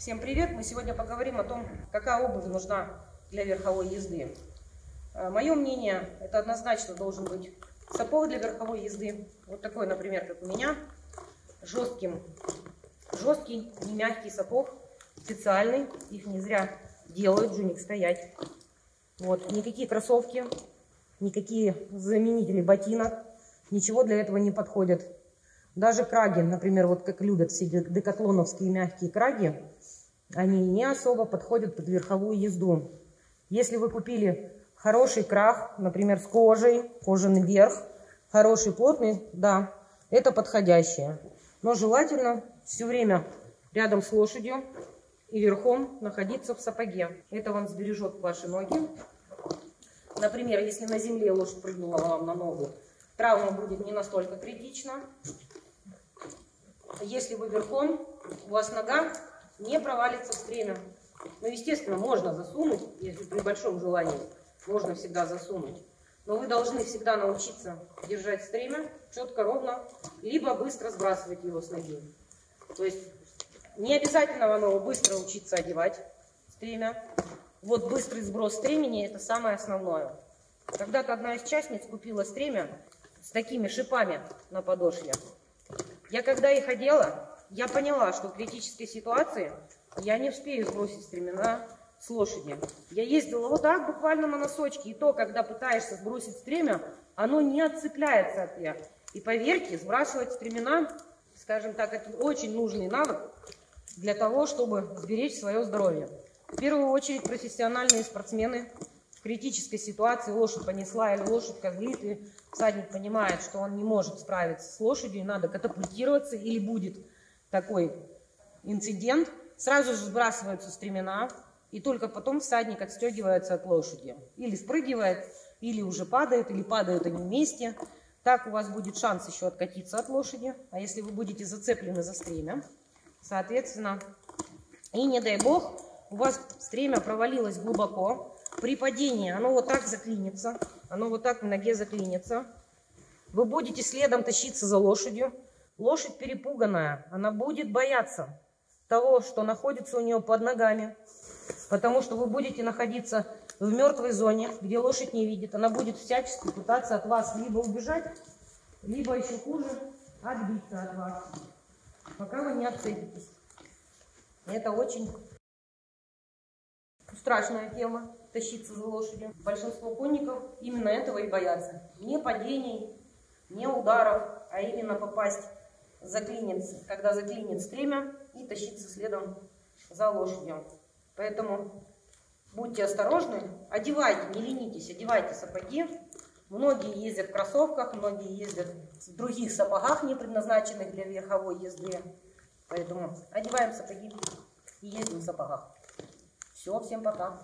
Всем привет! Мы сегодня поговорим о том, какая обувь нужна для верховой езды. Мое мнение, это однозначно должен быть сапог для верховой езды. Вот такой, например, как у меня. Жестким, жесткий, не мягкий сапог, специальный. Их не зря делают, джуник стоять. Вот, никакие кроссовки, никакие заменители ботинок, ничего для этого не подходит. Даже краги, например, вот как любят все декатлоновские мягкие краги, они не особо подходят под верховую езду. Если вы купили хороший крах, например, с кожей, кожаный верх, хороший плотный, да, это подходящее. Но желательно все время рядом с лошадью и верхом находиться в сапоге. Это вам сбережет ваши ноги. Например, если на земле лошадь прыгнула вам на ногу, травма будет не настолько критична. Если вы верхом, у вас нога не провалится в стремя. Ну, естественно, можно засунуть, если при большом желании, можно всегда засунуть. Но вы должны всегда научиться держать стремя четко, ровно, либо быстро сбрасывать его с ноги. То есть не обязательно вам его быстро учиться одевать, стремя. Вот быстрый сброс стремени – это самое основное. Когда-то одна из частниц купила стремя с такими шипами на подошве. Я когда их одела, я поняла, что в критической ситуации я не успею сбросить стремена с лошади. Я ездила вот так буквально на носочке, и то, когда пытаешься сбросить стремя, оно не отцепляется от тебя. И поверьте, сбрасывать стремена, скажем так, это очень нужный навык для того, чтобы сберечь свое здоровье. В первую очередь профессиональные спортсмены в критической ситуации лошадь понесла или лошадь козлит, и всадник понимает, что он не может справиться с лошадью, надо катапультироваться, или будет такой инцидент, сразу же сбрасываются стремена, и только потом всадник отстегивается от лошади. Или спрыгивает, или уже падает, или падают они вместе. Так у вас будет шанс еще откатиться от лошади. А если вы будете зацеплены за стремя, соответственно, и не дай бог, у вас стремя провалилось глубоко, при падении оно вот так заклинится, оно вот так в ноге заклинится. Вы будете следом тащиться за лошадью, Лошадь перепуганная, она будет бояться того, что находится у нее под ногами, потому что вы будете находиться в мертвой зоне, где лошадь не видит. Она будет всячески пытаться от вас либо убежать, либо еще хуже отбиться от вас, пока вы не отцепитесь. Это очень страшная тема, тащиться за лошадью. Большинство конников именно этого и боятся. Не падений, не ударов, а именно попасть заклинит, когда заклинит стремя и тащиться следом за лошадью. Поэтому будьте осторожны, одевайте, не ленитесь, одевайте сапоги. Многие ездят в кроссовках, многие ездят в других сапогах, не предназначенных для верховой езды. Поэтому одеваем сапоги и ездим в сапогах. Все, всем пока.